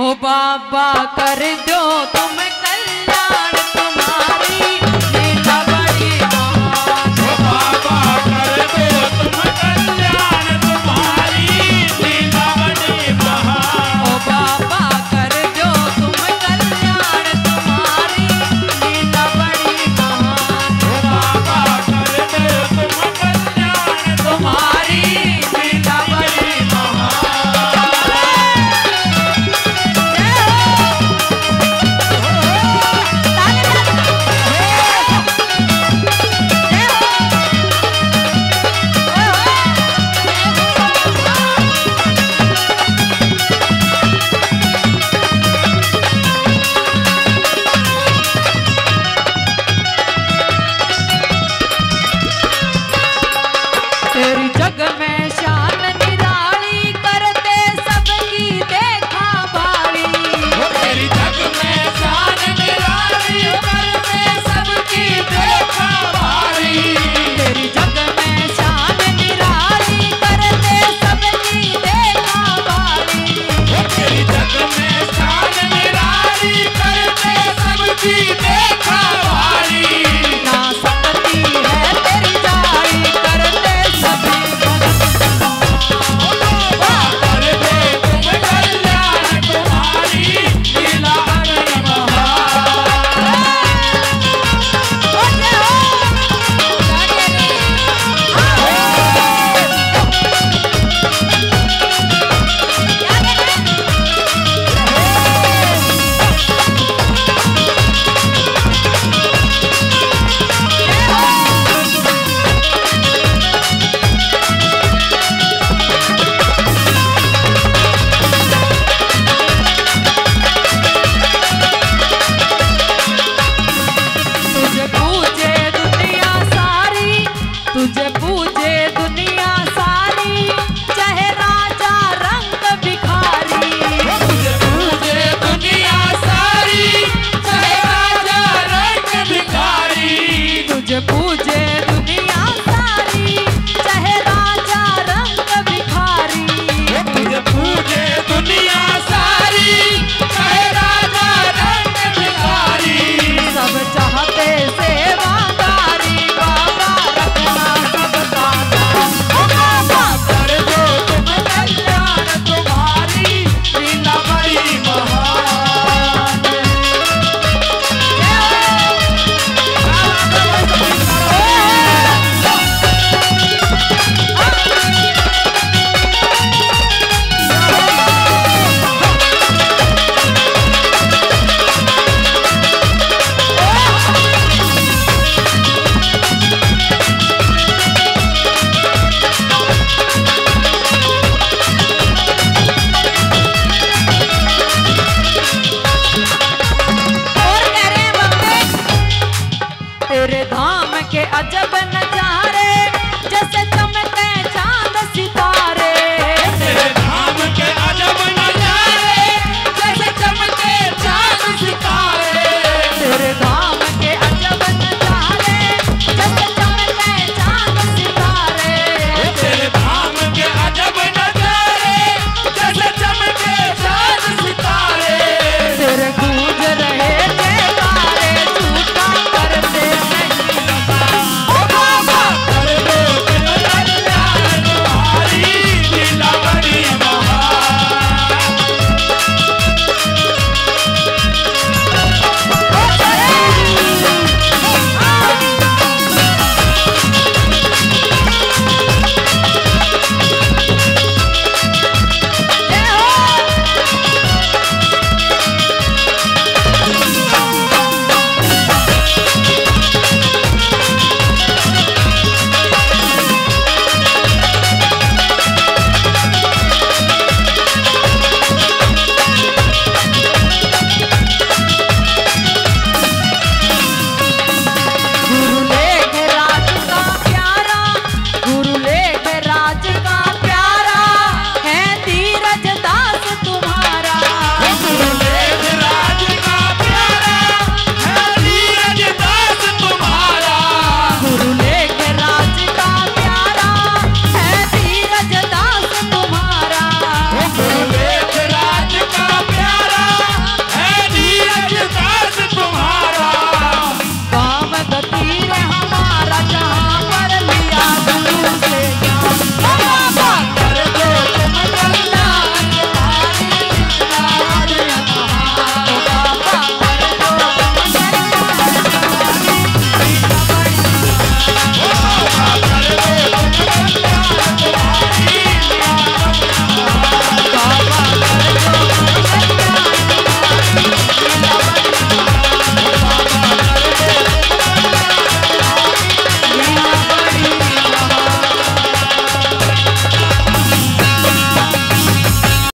हो बाबा कर दो तुम कर যে